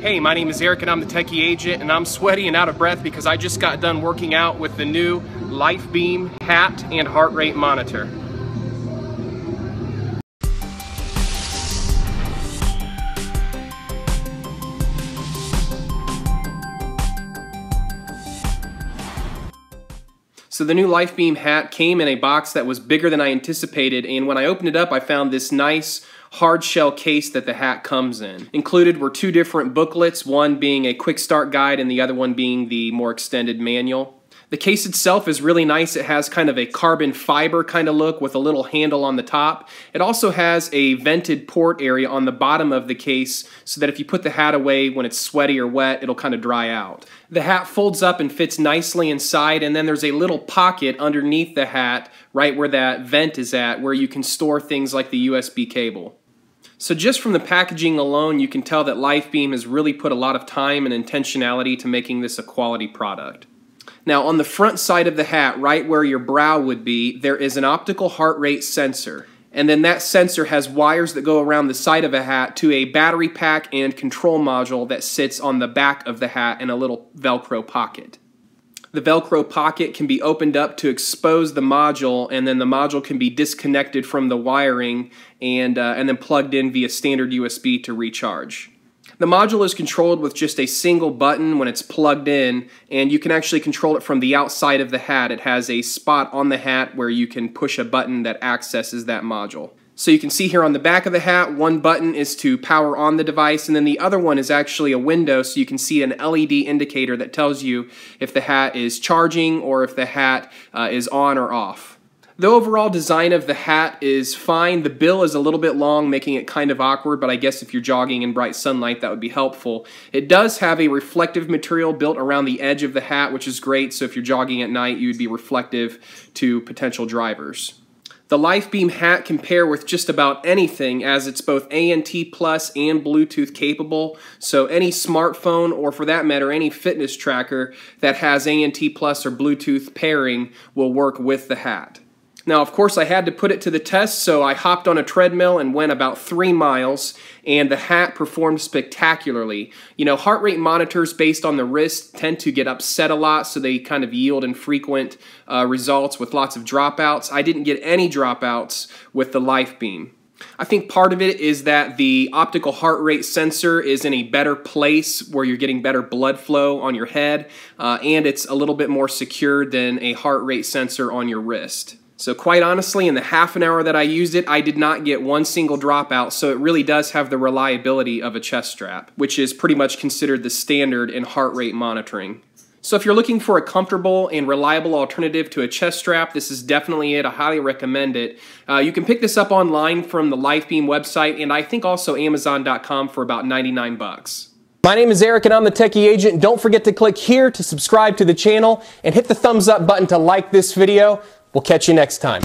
Hey, my name is Eric and I'm the Techy Agent and I'm sweaty and out of breath because I just got done working out with the new LifeBeam hat and heart rate monitor. So the new LifeBeam hat came in a box that was bigger than I anticipated and when I opened it up I found this nice hard shell case that the hat comes in. Included were two different booklets, one being a quick start guide and the other one being the more extended manual. The case itself is really nice. It has kind of a carbon fiber kind of look with a little handle on the top. It also has a vented port area on the bottom of the case so that if you put the hat away when it's sweaty or wet, it'll kind of dry out. The hat folds up and fits nicely inside and then there's a little pocket underneath the hat right where that vent is at where you can store things like the USB cable. So just from the packaging alone, you can tell that LifeBeam has really put a lot of time and intentionality to making this a quality product. Now on the front side of the hat, right where your brow would be, there is an optical heart rate sensor. And then that sensor has wires that go around the side of a hat to a battery pack and control module that sits on the back of the hat in a little Velcro pocket. The Velcro pocket can be opened up to expose the module and then the module can be disconnected from the wiring and, uh, and then plugged in via standard USB to recharge. The module is controlled with just a single button when it's plugged in and you can actually control it from the outside of the hat. It has a spot on the hat where you can push a button that accesses that module. So you can see here on the back of the hat, one button is to power on the device, and then the other one is actually a window, so you can see an LED indicator that tells you if the hat is charging or if the hat uh, is on or off. The overall design of the hat is fine. The bill is a little bit long, making it kind of awkward, but I guess if you're jogging in bright sunlight, that would be helpful. It does have a reflective material built around the edge of the hat, which is great, so if you're jogging at night, you would be reflective to potential drivers. The LifeBeam hat can pair with just about anything as it's both ANT Plus and Bluetooth capable, so any smartphone or for that matter any fitness tracker that has ANT Plus or Bluetooth pairing will work with the hat. Now, of course, I had to put it to the test, so I hopped on a treadmill and went about three miles, and the hat performed spectacularly. You know, heart rate monitors based on the wrist tend to get upset a lot, so they kind of yield infrequent uh, results with lots of dropouts. I didn't get any dropouts with the LifeBeam. I think part of it is that the optical heart rate sensor is in a better place where you're getting better blood flow on your head, uh, and it's a little bit more secure than a heart rate sensor on your wrist. So quite honestly, in the half an hour that I used it, I did not get one single dropout, so it really does have the reliability of a chest strap, which is pretty much considered the standard in heart rate monitoring. So if you're looking for a comfortable and reliable alternative to a chest strap, this is definitely it. I highly recommend it. Uh, you can pick this up online from the LifeBeam website and I think also Amazon.com for about 99 bucks. My name is Eric and I'm the Techy Agent. Don't forget to click here to subscribe to the channel and hit the thumbs up button to like this video. We'll catch you next time.